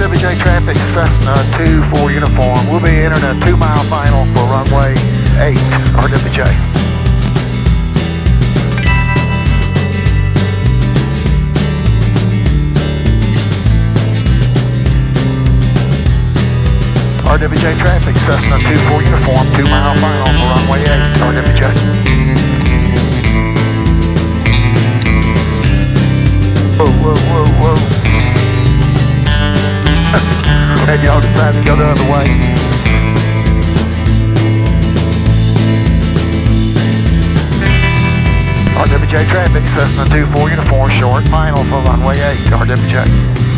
RWJ traffic, Cessna uh, 24 uniform. We'll be entering a two mile final for runway 8, RWJ. RWJ traffic, Cessna 24 uniform, two mile final for runway 8, RWJ. And y'all decide to go the other way. RWJ traffic, Cessna 24 uniform, short final for runway 8, RWJ.